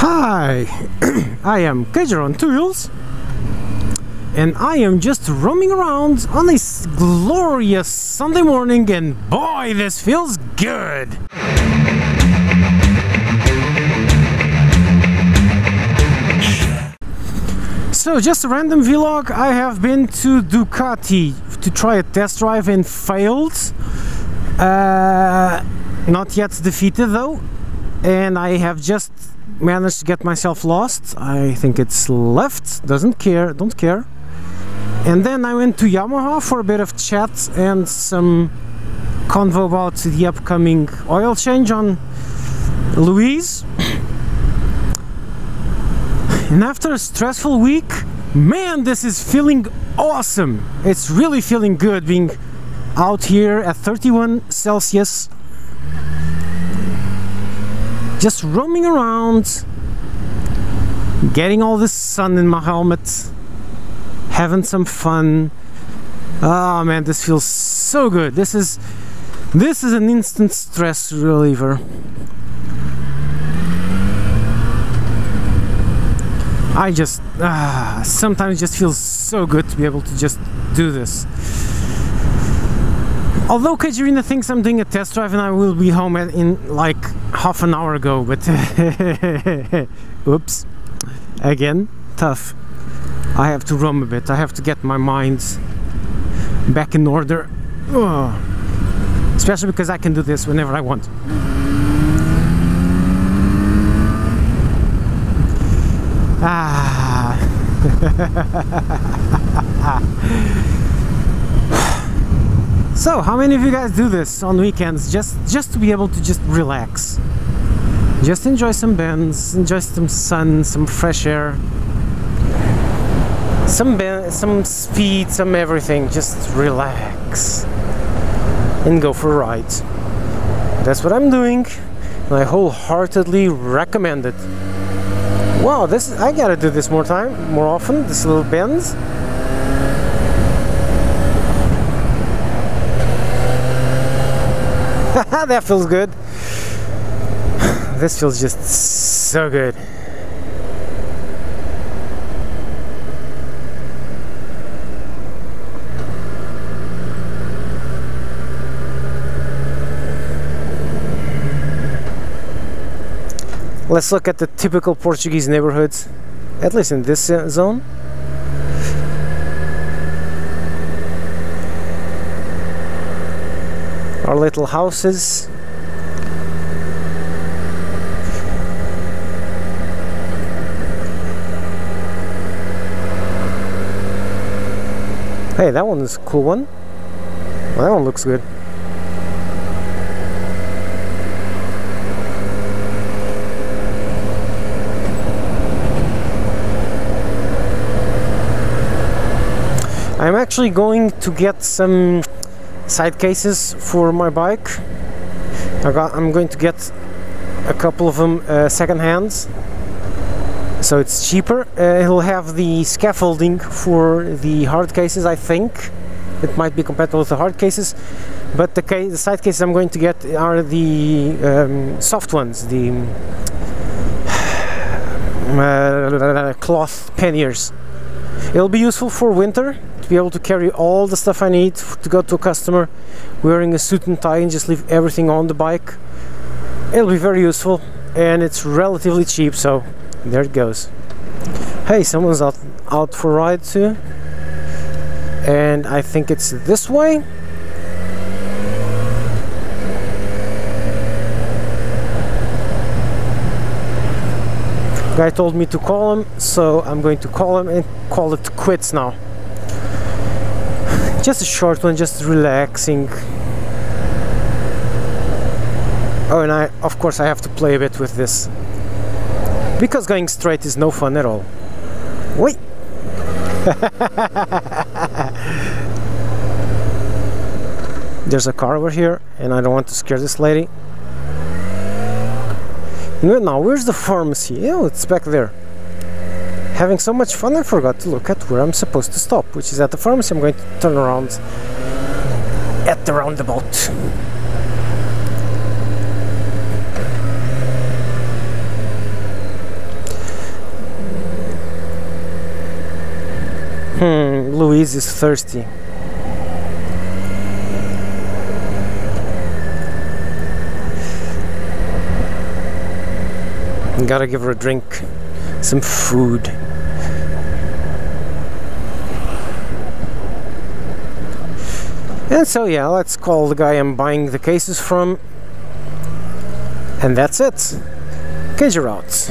Hi, I am Cager Tools and I am just roaming around on this glorious Sunday morning and boy this feels good! So just a random vlog, I have been to Ducati to try a test drive and failed. Uh, not yet defeated though and I have just managed to get myself lost. I think it's left, doesn't care, don't care. And then I went to Yamaha for a bit of chat and some convo about the upcoming oil change on Louise. And after a stressful week, man, this is feeling awesome. It's really feeling good being out here at 31 Celsius just roaming around getting all the sun in my helmet having some fun. Oh man this feels so good. This is this is an instant stress reliever. I just ah, sometimes just feels so good to be able to just do this Although Cagerina thinks I'm doing a test drive and I will be home in like half an hour ago, but oops, again, tough. I have to roam a bit, I have to get my mind back in order. Oh. Especially because I can do this whenever I want. Ah. So, how many of you guys do this on weekends just just to be able to just relax? Just enjoy some bends, enjoy some sun, some fresh air, some some speed, some everything. Just relax and go for a ride. That's what I'm doing, and I wholeheartedly recommend it. Wow, this I gotta do this more time, more often. This little bends. Ah, that feels good. This feels just so good. Let's look at the typical Portuguese neighborhoods, at least in this zone. Our little houses Hey, that one is a cool one. Well, that one looks good. I'm actually going to get some side cases for my bike. I got, I'm going to get a couple of them uh, second hands so it's cheaper. Uh, it'll have the scaffolding for the hard cases I think. It might be compatible with the hard cases but the, case, the side cases I'm going to get are the um, soft ones, the uh, cloth panniers. It'll be useful for winter to be able to carry all the stuff I need to go to a customer wearing a suit and tie and just leave everything on the bike. It'll be very useful and it's relatively cheap so there it goes. Hey, someone's out, out for a ride too. And I think it's this way. Guy told me to call him, so I'm going to call him and call it quits now. Just a short one just relaxing. Oh and I of course I have to play a bit with this. Because going straight is no fun at all. Wait. There's a car over here and I don't want to scare this lady now where's the pharmacy? Oh, it's back there. Having so much fun, I forgot to look at where I'm supposed to stop, which is at the pharmacy. I'm going to turn around at the roundabout. Hmm, Louise is thirsty. Gotta give her a drink, some food. And so yeah, let's call the guy I'm buying the cases from. And that's it. Routes.